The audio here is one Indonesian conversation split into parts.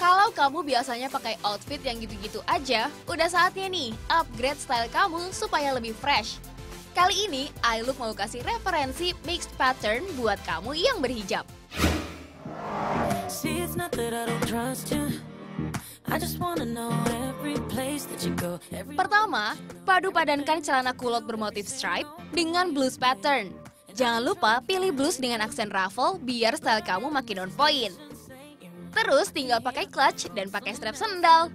Kalau kamu biasanya pakai outfit yang gitu-gitu aja, udah saatnya nih upgrade style kamu supaya lebih fresh. Kali ini, iLook mau kasih referensi mixed pattern buat kamu yang berhijab. See, it's not that I don't trust you. I Pertama, padu padankan celana kulot bermotif stripe dengan blues pattern. Jangan lupa pilih blues dengan aksen ruffle biar style kamu makin on point. Terus tinggal pakai clutch dan pakai strap sendal.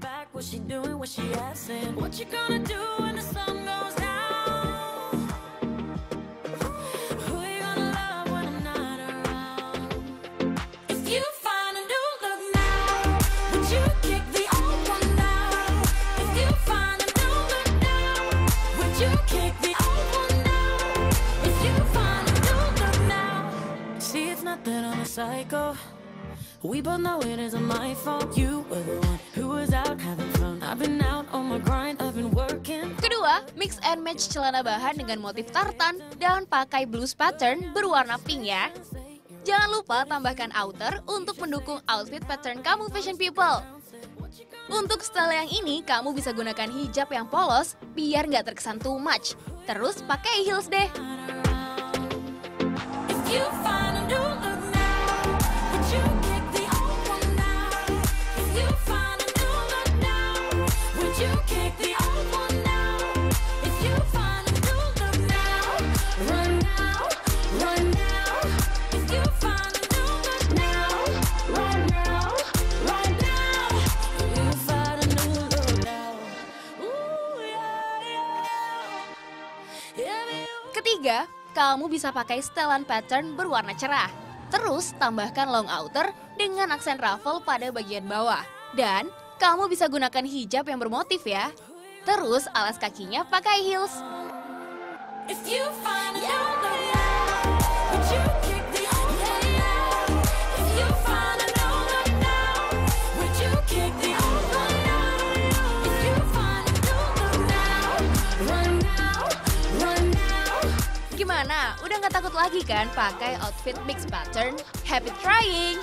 psycho. We both know it isn't my fault. You were the one who was out having fun. I've been out on my grind, I've been working. Kedua, mix and match celana bahan dengan motif tartan dan pakai blues pattern berwarna pink ya. Jangan lupa tambahkan outer untuk mendukung outfit pattern kamu fashion people. Untuk style yang ini, kamu bisa gunakan hijab yang polos biar nggak terkesan too much. Terus pakai heels deh. If you find Ketiga, kamu bisa pakai setelan pattern berwarna cerah. Terus tambahkan long outer dengan aksen ruffle pada bagian bawah. Dan kamu bisa gunakan hijab yang bermotif ya. Terus alas kakinya pakai heels. If you find a Udah nggak takut lagi kan pakai outfit mix pattern? Happy trying!